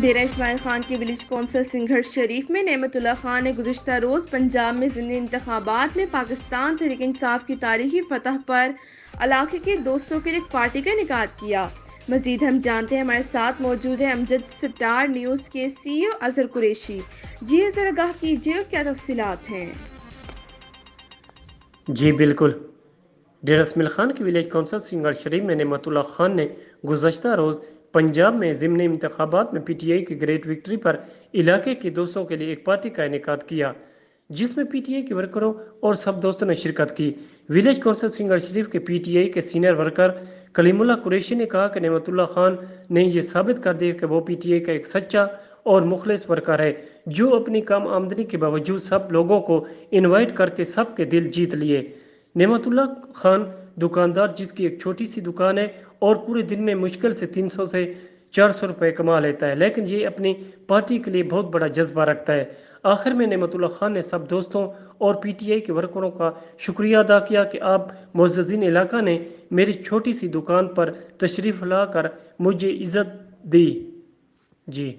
डेरा इसमाइल खान के village council Singhar शरीफ में नमतुल्ला खान ने गुजशत रोज़ पंजाब में ज़िमनी इंतबात में पाकिस्तान तहरीक इंसाफ की तारीखी फतह पर इलाके के दोस्तों के लिए पार्टी का इनका किया। मजीद हम जानते हैं हमारे साथ मौजूद है अमजद स्टार न्यूज़ के सी ओ अजहर कुरेशी। जी ज़रा गाह कीजिए, क्या तफसीत हैं? जी, बिल्कुल। डेरा इसमाइल खान के विलेज कौंसिल सिंगर शरीफ में नमतुल्ला खान ने गुजशत रोज़ पंजाब में ज़िमनी इंतबात में पी टी आई की ग्रेट विक्ट्री पर इलाके के दोस्तों के लिए एक पार्टी का इनका किया, जिसमें पी टी आई के वर्करों और सब दोस्तों ने शिरकत की। विलेज कौंसिल सिंगर शरीफ के पी टी आई के सीनियर वर्कर कलीमुल्ला कुरैशी ने कहा कि नमतुल्ला खान ने यह साबित कर दिया कि वो पी टी आई का एक सच्चा और मुखलिस वर्कर है, जो अपनी कम आमदनी के बावजूद सब लोगों को इन्वाइट करके सबके दिल जीत लिए। नमतुल्ला खान दुकानदार, जिसकी एक छोटी सी दुकान है और पूरे दिन में मुश्किल से 300 से 400 रुपए कमा लेता है। लेकिन ये अपनी पार्टी के लिए बहुत बड़ा जज्बा रखता है। आखिर में नमतुल्ला खान ने सब दोस्तों और पीटीआई के वर्करों का शुक्रिया अदा किया कि आप मुज्जिन इलाका ने मेरी छोटी सी दुकान पर तशरीफ़ ला कर मुझे इज़्ज़त दी। जी।